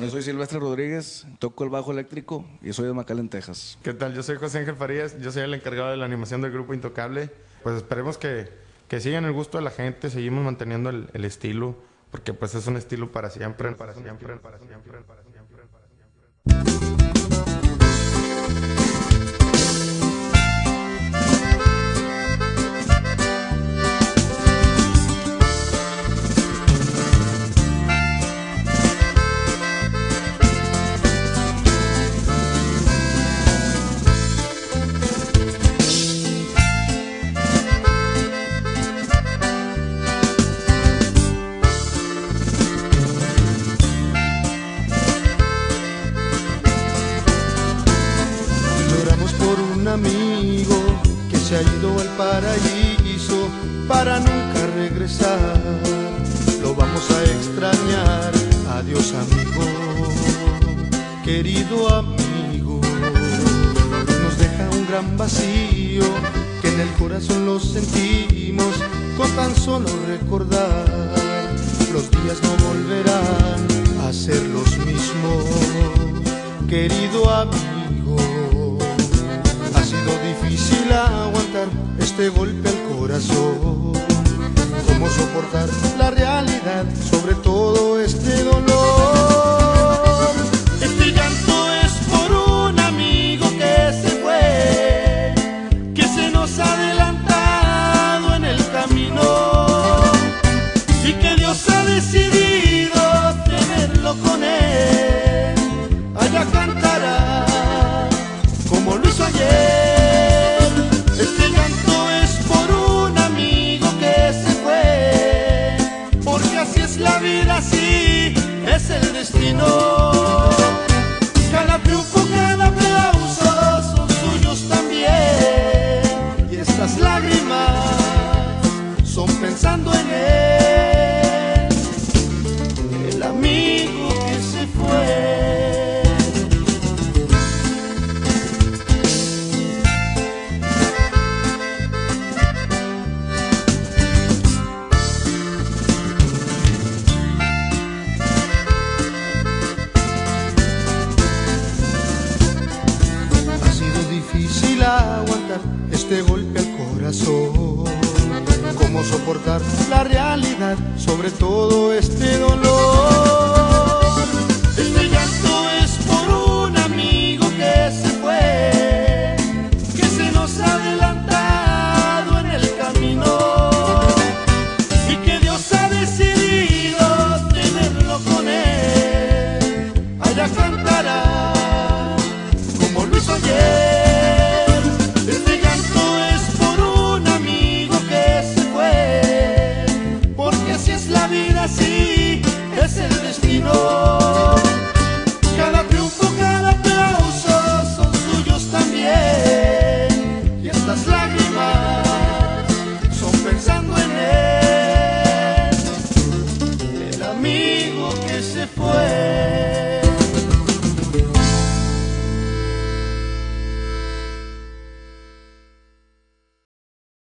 Bueno, soy Silvestre Rodríguez, toco el bajo eléctrico y soy de McAllen, Texas. ¿Qué tal? Yo soy José Ángel Farías, yo soy el encargado de la animación del grupo Intocable. Pues esperemos que, que sigan el gusto de la gente, seguimos manteniendo el, el estilo, porque pues es un estilo para siempre, para siempre, para siempre, para siempre, para siempre. Que se ha ido al paraíso para nunca regresar. Lo vamos a extrañar. Adiós amigo, querido amigo. Nos deja un gran vacío que en el corazón lo sentimos con tan solo recordar. Los días no volverán a ser los mismos, querido amigo. Este golpe al corazón. ¿Cómo soportar pensando en él, el amigo que se fue. Ha sido difícil aguantar este golpe sobre todo este dolor. Este llanto es por un amigo que se fue, que se nos ha adelantado en el camino y que Dios ha decidido tenerlo con él. Allá cantará como lo hizo ayer.